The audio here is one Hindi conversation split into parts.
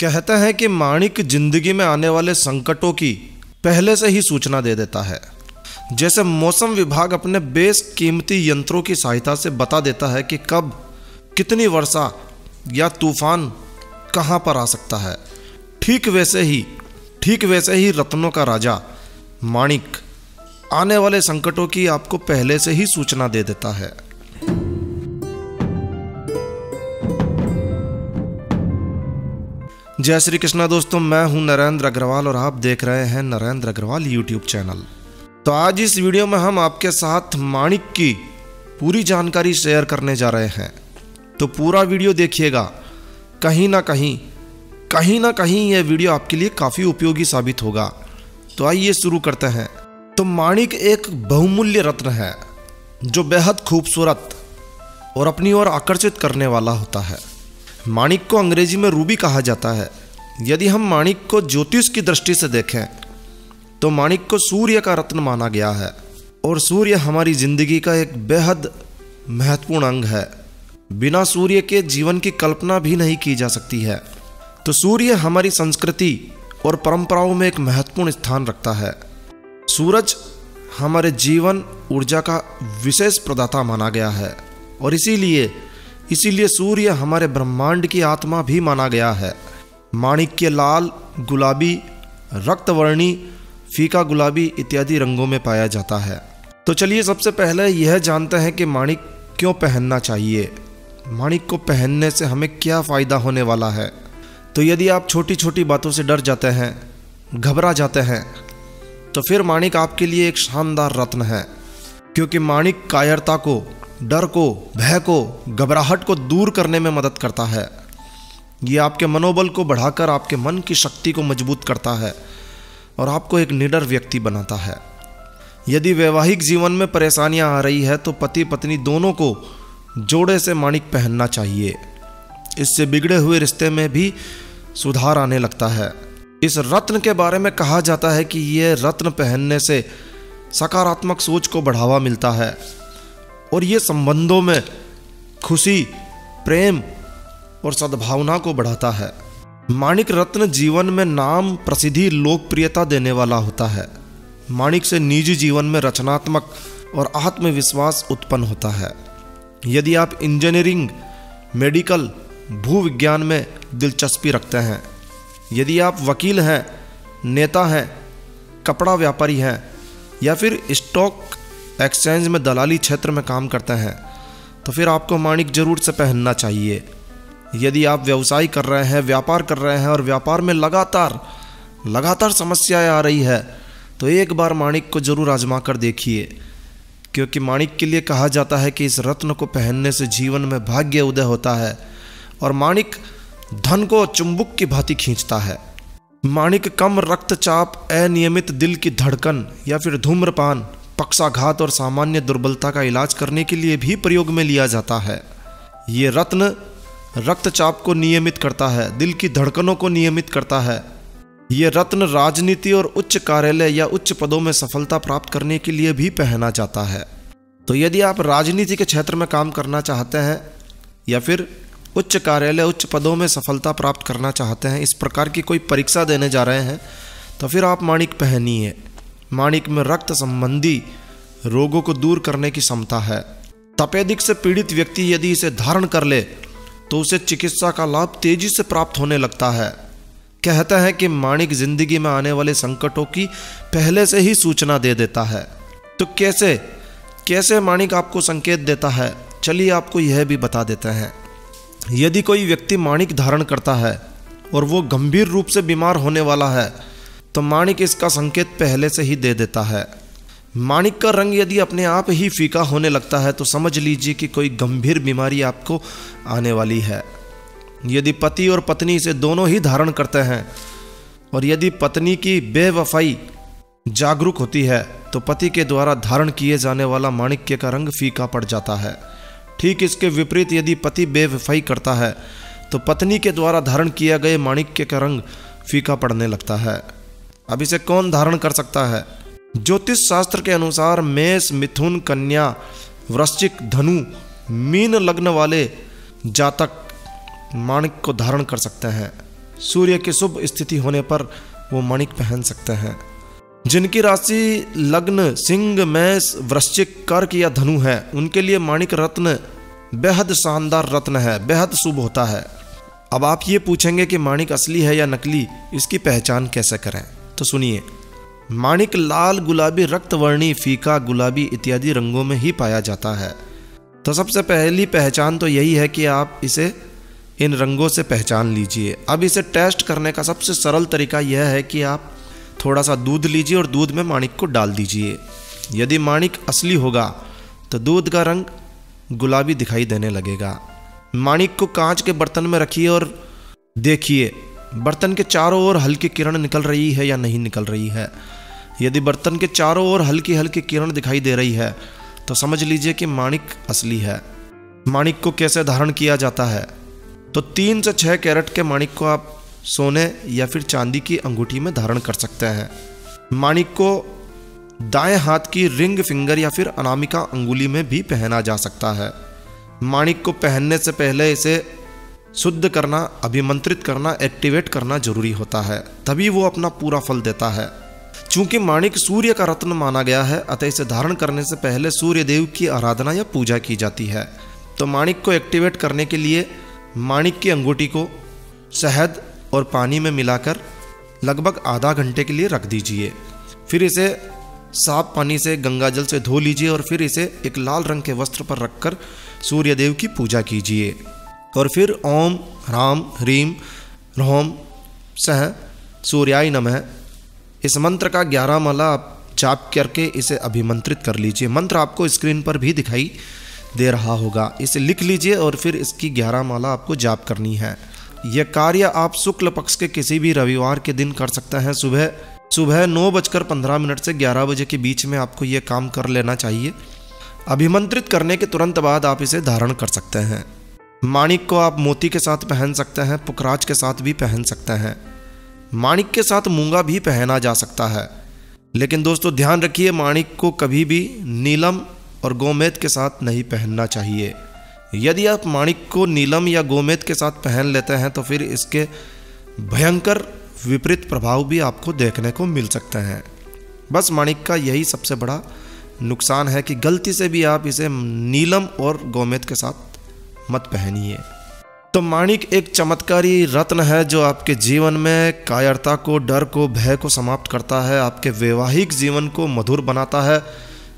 कहते हैं कि माणिक ज़िंदगी में आने वाले संकटों की पहले से ही सूचना दे देता है। जैसे मौसम विभाग अपने बेस कीमती यंत्रों की सहायता से बता देता है कि कब कितनी वर्षा या तूफ़ान कहाँ पर आ सकता है। ठीक वैसे ही, ठीक वैसे ही रत्नों का राजा माणिक आने वाले संकटों की आपको पहले से ही सूचना दे देता है। जय श्री कृष्णा दोस्तों, मैं हूँ नरेंद्र अग्रवाल और आप देख रहे हैं नरेंद्र अग्रवाल यूट्यूब चैनल तो आज इस वीडियो में हम आपके साथ माणिक की पूरी जानकारी शेयर करने जा रहे हैं। तो पूरा वीडियो देखिएगा, कहीं ना कहीं कहीं ना कहीं यह वीडियो आपके लिए काफ़ी उपयोगी साबित होगा। तो आइए शुरू करते हैं। तो माणिक एक बहुमूल्य रत्न है, जो बेहद खूबसूरत और अपनी ओर आकर्षित करने वाला होता है। माणिक को अंग्रेज़ी में रूबी कहा जाता है। यदि हम माणिक को ज्योतिष की दृष्टि से देखें तो माणिक को सूर्य का रत्न माना गया है और सूर्य हमारी ज़िंदगी का एक बेहद महत्वपूर्ण अंग है। बिना सूर्य के जीवन की कल्पना भी नहीं की जा सकती है। तो सूर्य हमारी संस्कृति और परंपराओं में एक महत्वपूर्ण स्थान रखता है। सूरज हमारे जीवन ऊर्जा का विशेष प्रदाता माना गया है और इसीलिए इसीलिए सूर्य हमारे ब्रह्मांड की आत्मा भी माना गया है। माणिक्य लाल, गुलाबी, रक्तवर्णी, फीका गुलाबी इत्यादि रंगों में पाया जाता है। तो चलिए सबसे पहले यह जानते हैं कि माणिक क्यों पहनना चाहिए। माणिक को पहनने से हमें क्या फ़ायदा होने वाला है? तो यदि आप छोटी छोटी बातों से डर जाते हैं, घबरा जाते हैं तो फिर माणिक आपके लिए एक शानदार रत्न है। क्योंकि माणिक कायरता को डर को, भय को, घबराहट को दूर करने में मदद करता है। ये आपके मनोबल को बढ़ाकर आपके मन की शक्ति को मज़बूत करता है और आपको एक निडर व्यक्ति बनाता है। यदि वैवाहिक जीवन में परेशानियाँ आ रही है तो पति पत्नी दोनों को जोड़े से माणिक पहनना चाहिए। इससे बिगड़े हुए रिश्ते में भी सुधार आने लगता है। इस रत्न के बारे में कहा जाता है कि यह रत्न पहनने से सकारात्मक सोच को बढ़ावा मिलता है। और ये संबंधों में खुशी, प्रेम और सद्भावना को बढ़ाता है। माणिक रत्न जीवन में नाम प्रसिद्धि लोकप्रियता देने वाला होता है। माणिक से निजी जीवन में रचनात्मक और आत्मविश्वास उत्पन्न होता है। यदि आप इंजीनियरिंग, मेडिकल भू विज्ञान में दिलचस्पी रखते हैं, यदि आप वकील हैं, नेता हैं, कपड़ा व्यापारी हैं, या फिर स्टॉक एक्सचेंज में दलाली क्षेत्र में काम करते हैं तो फिर आपको माणिक ज़रूर से पहनना चाहिए। यदि आप व्यवसाय कर रहे हैं, व्यापार कर रहे हैं और व्यापार में लगातार लगातार समस्याएँ आ रही है तो एक बार माणिक को ज़रूर आजमा कर देखिए, क्योंकि माणिक के लिए कहा जाता है कि इस रत्न को पहनने से जीवन में भाग्य उदय होता है और माणिक धन को चुंबक की भांति खींचता है। माणिक कम रक्तचाप, अनियमित दिल की धड़कन या फिर धूम्रपान पक्षाघात और सामान्य दुर्बलता का इलाज करने के लिए भी प्रयोग में लिया जाता है। ये रत्न रक्तचाप को नियमित करता है, दिल की धड़कनों को नियमित करता है। ये रत्न राजनीति और उच्च कार्यालय या उच्च पदों में सफलता प्राप्त करने के लिए भी पहना जाता है। तो यदि आप राजनीति के क्षेत्र में काम करना चाहते हैं या फिर उच्च कार्यालय, उच्च पदों में सफलता प्राप्त करना चाहते हैं, इस प्रकार की कोई परीक्षा देने जा रहे हैं तो फिर आप माणिक पहनिए। माणिक में रक्त संबंधी रोगों को दूर करने की क्षमता है। तपेदिक से पीड़ित व्यक्ति यदि इसे धारण कर ले तो उसे चिकित्सा का लाभ तेज़ी से प्राप्त होने लगता है। कहता है कि माणिक ज़िंदगी में आने वाले संकटों की पहले से ही सूचना दे देता है। तो कैसे कैसे माणिक आपको संकेत देता है? चलिए आपको यह भी बता देते हैं। यदि कोई व्यक्ति माणिक धारण करता है और वो गंभीर रूप से बीमार होने वाला है तो माणिक इसका संकेत पहले से ही दे देता है। माणिक का रंग यदि अपने आप ही फीका होने लगता है तो समझ लीजिए कि कोई गंभीर बीमारी आपको आने वाली है। यदि पति और पत्नी इसे दोनों ही धारण करते हैं, और यदि पत्नी की बेवफाई जागरूक होती है तो पति के द्वारा धारण किए जाने वाला माणिक्य का रंग फीका पड़ जाता है। ठीक इसके विपरीत यदि पति बेवफाई करता है तो पत्नी के द्वारा धारण किया गए माणिक्य का रंग फीका पड़ने लगता है। अब इसे कौन धारण कर सकता है? ज्योतिष शास्त्र के अनुसार मेष, मिथुन, कन्या, वृश्चिक, धनु, मीन लग्न वाले जातक माणिक को धारण कर सकते हैं। सूर्य की शुभ स्थिति होने पर वो माणिक पहन सकते हैं। जिनकी राशि लग्न, सिंह मैस वृश्चिक, कर्क या धनु है, उनके लिए माणिक रत्न बेहद शानदार रत्न है, बेहद शुभ होता है। अब आप ये पूछेंगे कि माणिक असली है या नकली, इसकी पहचान कैसे करें? तो सुनिए, माणिक लाल गुलाबी रक्तवर्णी, फीका गुलाबी इत्यादि रंगों में ही पाया जाता है। तो सबसे पहली पहचान तो यही है कि आप इसे इन रंगों से पहचान लीजिए। अब इसे टेस्ट करने का सबसे सरल तरीका यह है कि आप थोड़ा सा दूध लीजिए और दूध में माणिक को डाल दीजिए। यदि माणिक असली होगा तो दूध का रंग गुलाबी दिखाई देने लगेगा। माणिक को कांच के बर्तन में रखिए और देखिए बर्तन के चारों ओर हल्की किरण निकल रही है या नहीं निकल रही है? यदि बर्तन के चारों ओर हल्की हल्की किरण दिखाई दे रही है तो समझ लीजिए कि माणिक असली है। माणिक को कैसे धारण किया जाता है? तो तीन से छः कैरेट के माणिक को आप सोने या फिर चांदी की अंगूठी में धारण कर सकते हैं। माणिक को दाएँ हाथ की रिंग फिंगर या फिर अनामिका अंगुली में भी पहना जा सकता है। माणिक को पहनने से पहले इसे शुद्ध करना, अभिमंत्रित करना एक्टिवेट करना ज़रूरी होता है, तभी वो अपना पूरा फल देता है। चूँकि माणिक सूर्य का रत्न माना गया है, अतः इसे धारण करने से पहले सूर्य देव की आराधना या पूजा की जाती है। तो माणिक को एक्टिवेट करने के लिए माणिक की अंगूठी को शहद और पानी में मिलाकर लगभग आधा घंटे के लिए रख दीजिए। फिर इसे साफ़ पानी से, गंगा जल से धो लीजिए और फिर इसे एक लाल रंग के वस्त्र पर रखकर सूर्य देव की पूजा कीजिए। और फिर ओम राम ह्रीम, रोम, सह, सूर्याय नमः। इस मंत्र का ग्यारह माला आप जाप करके इसे अभिमंत्रित कर लीजिए। मंत्र आपको स्क्रीन पर भी दिखाई दे रहा होगा। इसे लिख लीजिए और फिर इसकी ग्यारह माला आपको जाप करनी है। यह कार्य आप शुक्ल पक्ष के किसी भी रविवार के दिन कर सकते हैं। सुबह सुबह नौ बजकर पंद्रह मिनट से ग्यारह बजे के बीच में आपको यह काम कर लेना चाहिए। अभिमंत्रित करने के तुरंत बाद आप इसे धारण कर सकते हैं। माणिक को आप मोती के साथ पहन सकते हैं, पुखराज के साथ भी पहन सकते हैं। माणिक के साथ मूँगा भी पहना जा सकता है। लेकिन दोस्तों, ध्यान रखिए, माणिक को कभी भी नीलम और गोमेद के साथ नहीं पहनना चाहिए। यदि आप माणिक को नीलम या गोमेद के साथ पहन लेते हैं तो फिर इसके भयंकर विपरीत प्रभाव भी आपको देखने को मिल सकते हैं। बस माणिक का यही सबसे बड़ा नुकसान है कि गलती से भी आप इसे नीलम और गोमेद के साथ मत पहनिए। तो माणिक एक चमत्कारी रत्न है जो आपके जीवन में कायरता को, डर को, भय को समाप्त करता है, आपके वैवाहिक जीवन को मधुर बनाता है।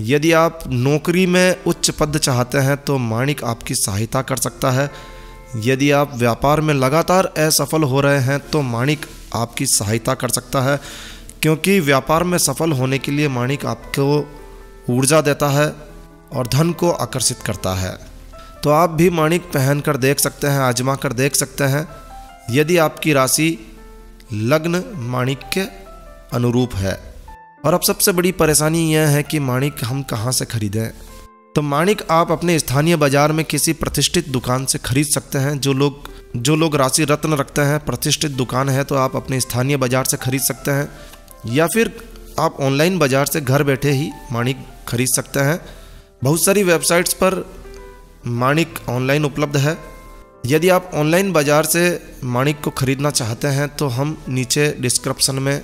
यदि आप नौकरी में उच्च पद चाहते हैं तो माणिक आपकी सहायता कर सकता है। यदि आप व्यापार में लगातार असफल हो रहे हैं तो माणिक आपकी सहायता कर सकता है, क्योंकि व्यापार में सफल होने के लिए माणिक आपको ऊर्जा देता है और धन को आकर्षित करता है। तो आप भी माणिक पहन कर देख सकते हैं आजमा कर देख सकते हैं, यदि आपकी राशि लग्न माणिक के अनुरूप है। और अब सबसे बड़ी परेशानी यह है कि माणिक हम कहाँ से खरीदें? तो माणिक आप अपने स्थानीय बाज़ार में किसी प्रतिष्ठित दुकान से खरीद सकते हैं, जो लोग जो लोग राशि रत्न रखते हैं, प्रतिष्ठित दुकान है तो आप अपने स्थानीय बाज़ार से खरीद सकते हैं, या फिर आप ऑनलाइन बाज़ार से घर बैठे ही माणिक खरीद सकते हैं। बहुत सारी वेबसाइट्स पर माणिक ऑनलाइन उपलब्ध है। यदि आप ऑनलाइन बाज़ार से माणिक को ख़रीदना चाहते हैं तो हम नीचे डिस्क्रिप्शन में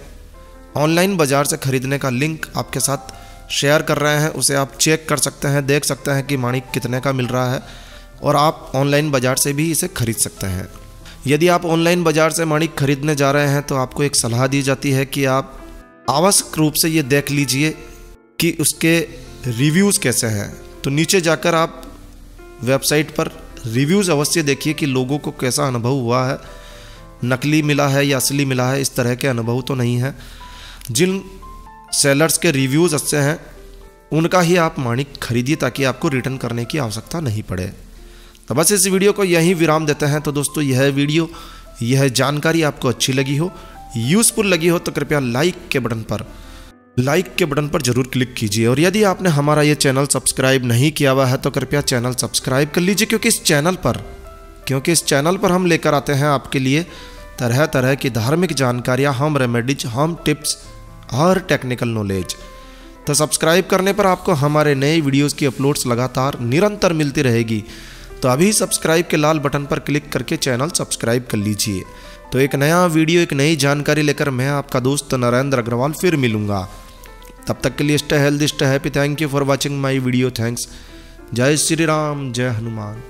ऑनलाइन बाज़ार से ख़रीदने का लिंक आपके साथ शेयर कर रहे हैं। उसे आप चेक कर सकते हैं, देख सकते हैं कि माणिक कितने का मिल रहा है और आप ऑनलाइन बाज़ार से भी इसे खरीद सकते हैं। यदि आप ऑनलाइन बाज़ार से माणिक खरीदने जा रहे हैं तो आपको एक सलाह दी जाती है कि आप आवश्यक रूप से ये देख लीजिए कि उसके रिव्यूज़ कैसे हैं। तो नीचे जाकर आप वेबसाइट पर रिव्यूज़ अवश्य देखिए कि लोगों को कैसा अनुभव हुआ है। नकली मिला है या असली मिला है, इस तरह के अनुभव तो नहीं है। जिन सेलर्स के रिव्यूज़ अच्छे हैं, उनका ही आप माणिक खरीदिए ताकि आपको रिटर्न करने की आवश्यकता नहीं पड़े। तो बस इस वीडियो को यहीं विराम देते हैं। तो दोस्तों, यह वीडियो, यह जानकारी आपको अच्छी लगी हो यूज़फुल लगी हो तो कृपया लाइक के बटन पर लाइक के बटन पर ज़रूर क्लिक कीजिए। और यदि आपने हमारा ये चैनल सब्सक्राइब नहीं किया हुआ है तो कृपया चैनल सब्सक्राइब कर लीजिए, क्योंकि इस चैनल पर, क्योंकि इस चैनल पर हम लेकर आते हैं आपके लिए तरह तरह की धार्मिक जानकारियाँ, होम रेमेडीज होम टिप्स और टेक्निकल नॉलेज तो सब्सक्राइब करने पर आपको हमारे नए वीडियोस की अपलोड्स लगातार निरंतर मिलती रहेगी। तो अभी सब्सक्राइब के लाल बटन पर क्लिक करके चैनल सब्सक्राइब कर लीजिए। तो एक नया वीडियो एक नई जानकारी लेकर मैं आपका दोस्त नरेंद्र अग्रवाल फिर मिलूँगा। तब तक के लिए stay healthy stay happy thank you for watching my video thanks जय श्री राम, जय हनुमान.